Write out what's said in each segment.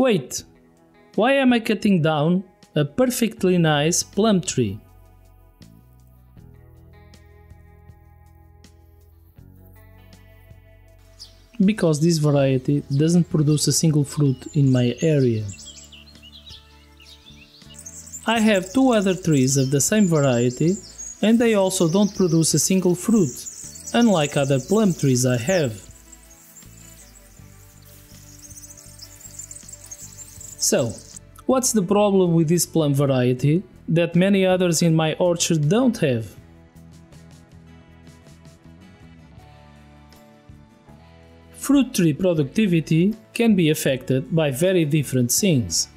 Wait, why am I cutting down a perfectly nice plum tree? Because this variety doesn't produce a single fruit in my area. I have two other trees of the same variety and they also don't produce a single fruit, unlike other plum trees I have. So, what's the problem with this plum variety that many others in my orchard don't have? Fruit tree productivity can be affected by very different things.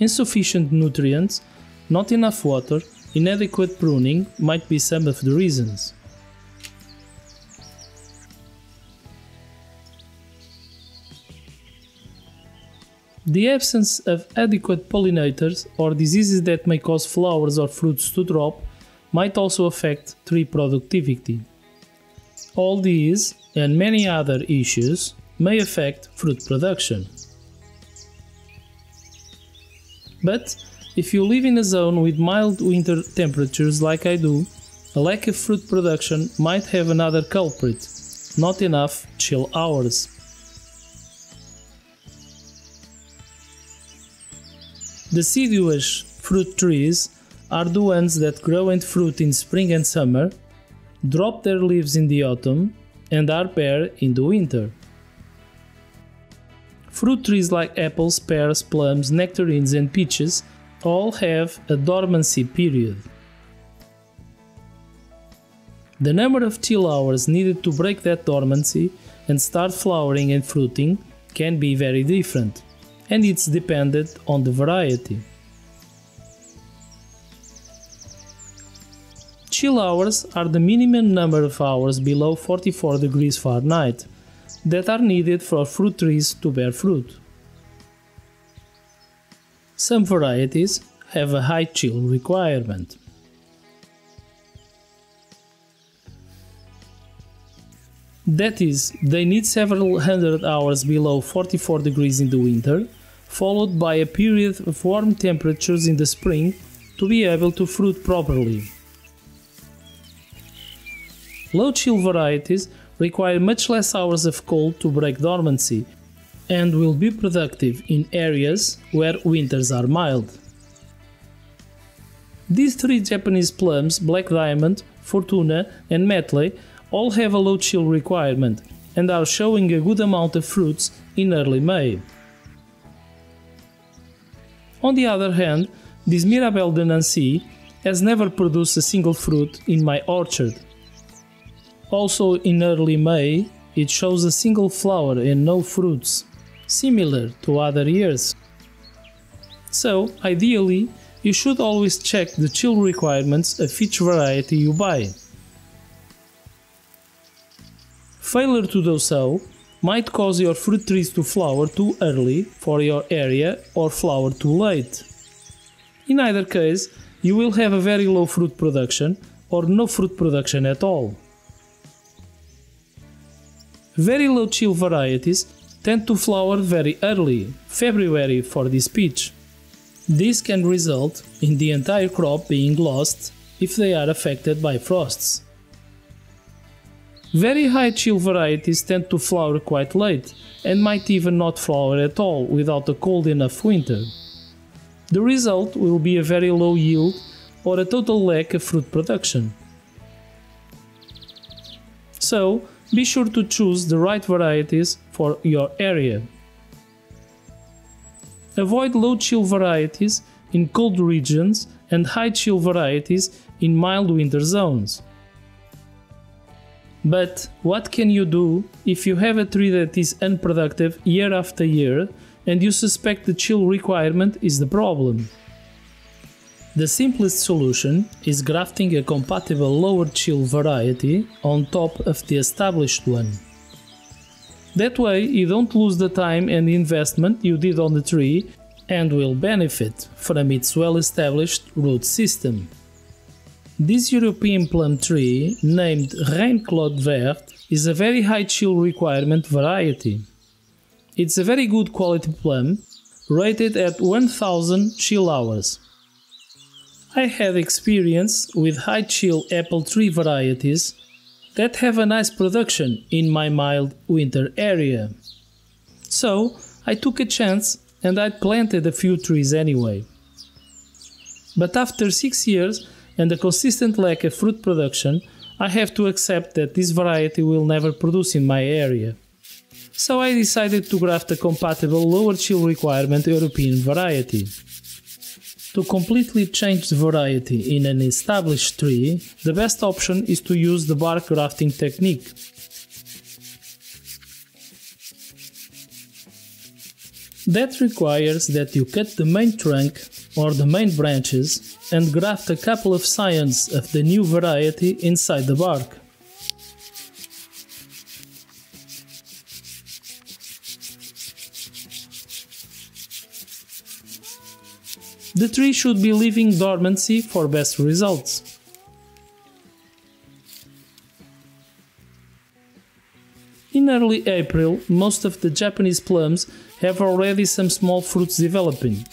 Insufficient nutrients, not enough water, inadequate pruning might be some of the reasons. The absence of adequate pollinators or diseases that may cause flowers or fruits to drop might also affect tree productivity. All these and many other issues may affect fruit production. But if you live in a zone with mild winter temperatures like I do, a lack of fruit production might have another culprit not enough chill hours. Deciduous fruit trees are the ones that grow and fruit in spring and summer, drop their leaves in the autumn, and are bare in the winter. Fruit trees like apples, pears, plums, nectarines, and peaches all have a dormancy period. The number of chill hours needed to break that dormancy and start flowering and fruiting can be very different, and it's dependent on the variety. Chill hours are the minimum number of hours below 44 degrees Fahrenheit that are needed for fruit trees to bear fruit. Some varieties have a high chill requirement. That is, they need several hundred hours below 44 degrees in the winter, followed by a period of warm temperatures in the spring to be able to fruit properly. Low chill varieties require much less hours of cold to break dormancy and will be productive in areas where winters are mild. These three Japanese plums, Black Diamond, Fortuna, and Methley, all have a low chill requirement and are showing a good amount of fruits in early May. On the other hand, this Mirabelle de Nancy has never produced a single fruit in my orchard also in early May, it shows a single flower and no fruits, similar to other years. So, ideally, you should always check the chill requirements of each variety you buy. Failure to do so might cause your fruit trees to flower too early for your area or flower too late. In either case, you will have a very low fruit production or no fruit production at all. Very low chill varieties tend to flower very early, February for this peach. This can result in the entire crop being lost if they are affected by frosts. Very high chill varieties tend to flower quite late and might even not flower at all without a cold enough winter. The result will be a very low yield or a total lack of fruit production. So, be sure to choose the right varieties for your area. Avoid low chill varieties in cold regions and high chill varieties in mild winter zones. But what can you do if you have a tree that is unproductive year after year and you suspect the chill requirement is the problem? The simplest solution is grafting a compatible lower chill variety on top of the established one. That way you don't lose the time and investment you did on the tree and will benefit from its well-established root system. This European plum tree, named Reine Claude Vert, is a very high chill requirement variety. It's a very good quality plum, rated at 1000 chill hours. I had experience with high chill apple tree varieties that have a nice production in my mild winter area. So I took a chance and I planted a few trees anyway. But after 6 years and a consistent lack of fruit production, I have to accept that this variety will never produce in my area. So I decided to graft a compatible lower chill requirement European variety. To completely change the variety in an established tree, the best option is to use the bark grafting technique. That requires that you cut the main trunk or the main branches and graft a couple of scions of the new variety inside the bark. The tree should be leaving dormancy for best results. In early April, most of the Japanese plums have already some small fruits developing,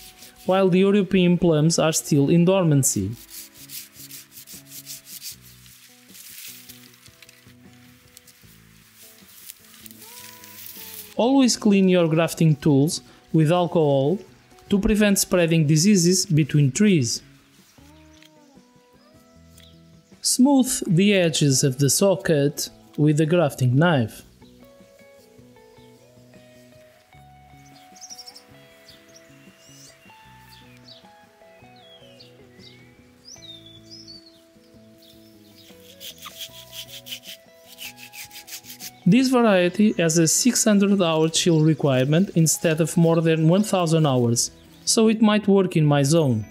while the European plums are still in dormancy. Always clean your grafting tools with alcohol to prevent spreading diseases between trees. Smooth the edges of the cut with a grafting knife. This variety has a 600 hour chill requirement instead of more than 1000 hours, so it might work in my zone.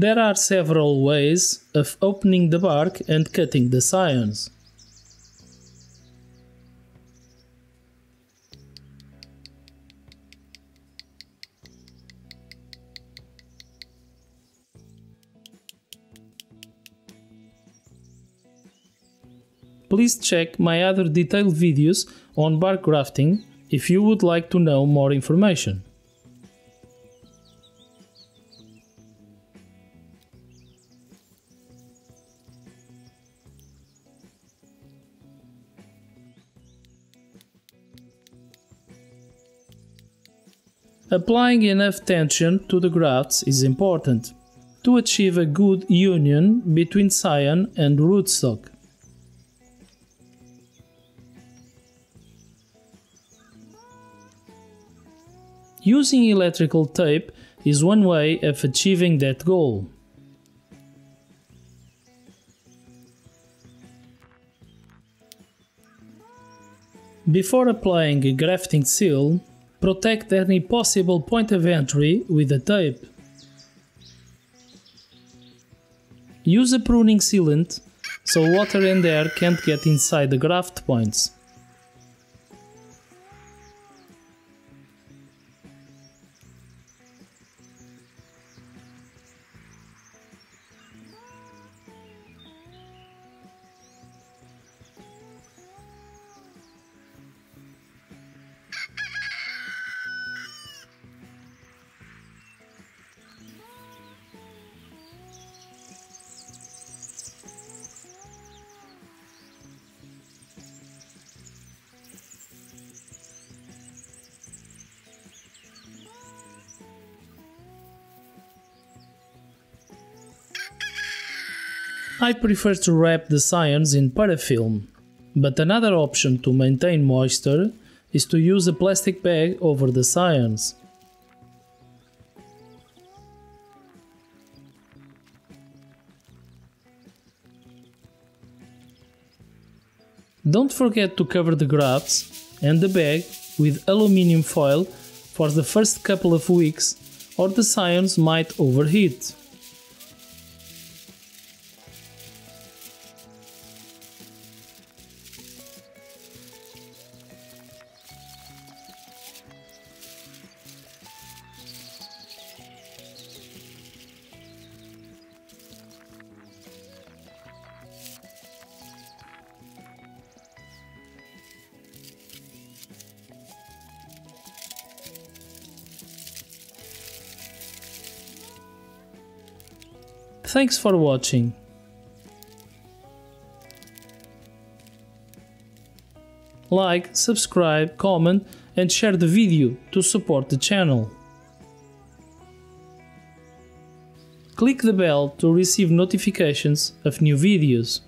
There are several ways of opening the bark and cutting the scions. Please check my other detailed videos on bark grafting if you would like to know more information. Applying enough tension to the grafts is important to achieve a good union between scion and rootstock. Using electrical tape is one way of achieving that goal. Before applying a grafting seal, Protect any possible point of entry with a tape. Use a pruning sealant so water and air can't get inside the graft points. I prefer to wrap the scions in parafilm, but another option to maintain moisture is to use a plastic bag over the scions. Don't forget to cover the grafts and the bag with aluminium foil for the first couple of weeks or the scions might overheat. Thanks for watching. Like, subscribe, comment and share the video to support the channel. Click the bell to receive notifications of new videos.